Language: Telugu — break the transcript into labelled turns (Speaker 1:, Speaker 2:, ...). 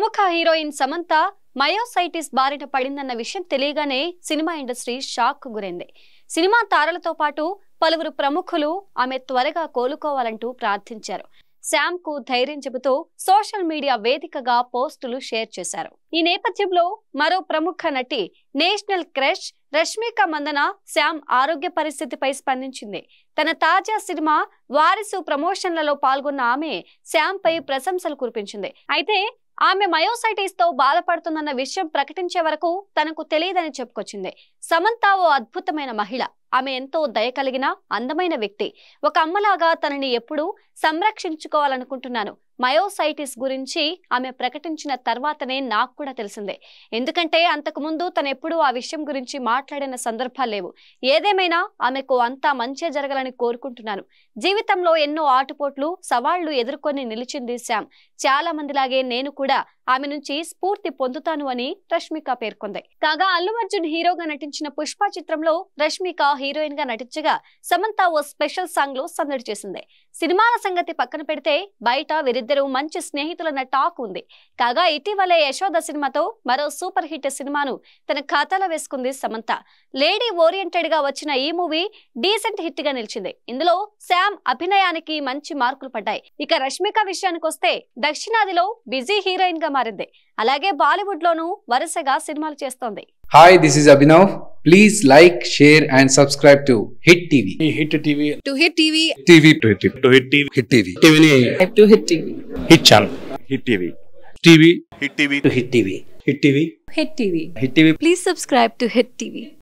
Speaker 1: ప్రముఖ హీరోయిన్ సమంత మయోసైటిస్ బారిన పడిందన్న విషయం తెలియగానే సినిమా ఇండస్ట్రీ షాక్ గురైంది. సినిమా తారలతో పాటు పలువురు ప్రముఖులు ఆమె త్వరగా కోలుకోవాలంటూ ప్రార్థించారు. శామ్కు ధైర్యం చెబుతూ సోషల్ మీడియా వేదికగా పోస్టులు షేర్ చేశారు. ఈ నేపథ్యంలో మరో ప్రముఖ నటి national crush Rashmika Mandanna Sam ఆరోగ్య పరిస్థితిపై స్పందించింది. తన తాజా సినిమా వారిసు ప్రమోషన్లలో పాల్గొన్న ఆమె శామ్ పై ప్రశంసలు కురిపించింది. అయితే ఆమె మయోసైటిస్తో బాధపడుతుందన్న విషయం ప్రకటించే వరకు తనకు తెలియదని చెప్పుకొచ్చింది. సమంత ఓ అద్భుతమైన మహిళ. ఆమె ఎంతో దయ కలిగిన అందమైన వ్యక్తి. ఒక అమ్మలాగా తనని ఎప్పుడూ సంరక్షించుకోవాలనుకుంటున్నాను. మయోసైటిస్ గురించి ఆమె ప్రకటించిన తర్వాతనే నాకు కూడా తెలిసిందే. ఎందుకంటే అంతకు ముందు తను ఎప్పుడూ ఆ విషయం గురించి మాట్లాడిన సందర్భాలు లేవు. ఏదేమైనా ఆమెకు అంతా మంచి జరగాలని కోరుకుంటున్నాను. జీవితంలో ఎన్నో ఆటుపోట్లు సవాళ్ళు ఎదుర్కొని నిలిచింది శ్యామ్. చాలా మందిలాగే నేను కూడా ఆమె నుంచి స్ఫూర్తి పొందుతాను అని రష్మిక పేర్కొంది. కాగా అల్లు అర్జున్ హీరోగా నటించిన పుష్ప చిత్రంలో రష్మిక హీరోయిన్గా నటించగా సమంత ఓ స్పెషల్ సాంగ్లో సందడి చేసింది. సినిమాల సంగతి పక్కన పెడితే బయట వీరిద్దరూ మంచి స్నేహితులన్న టాక్ ఉంది. కాగా ఇటీవలే యశోద సినిమాతో మరో సూపర్ హిట్ సినిమాను తన ఖాతాలో వేసుకుంది సమంత. లేడీ ఓరియంటెడ్గా వచ్చిన ఈ మూవీ డీసెంట్ హిట్గా నిలిచింది. ఇందులో శామ్ అభినయానికి మంచి మార్కులు పడ్డాయి. ఇక రష్మిక విషయానికి వస్తే దక్షిణాదిలో బిజీ హీరోయిన్గా మారింది అలాగే బాలీవుడ్ లోను వరుసగా సినిమాలు చేస్తోంది
Speaker 2: hi this is Abhinav please like share and subscribe to
Speaker 3: hit TV
Speaker 4: hit TV hit
Speaker 2: hit
Speaker 3: hit hit TV
Speaker 4: hit TV
Speaker 3: hit hit
Speaker 5: hit TV hit TV
Speaker 3: hit TV hit TV hit TV
Speaker 4: please subscribe to hit TV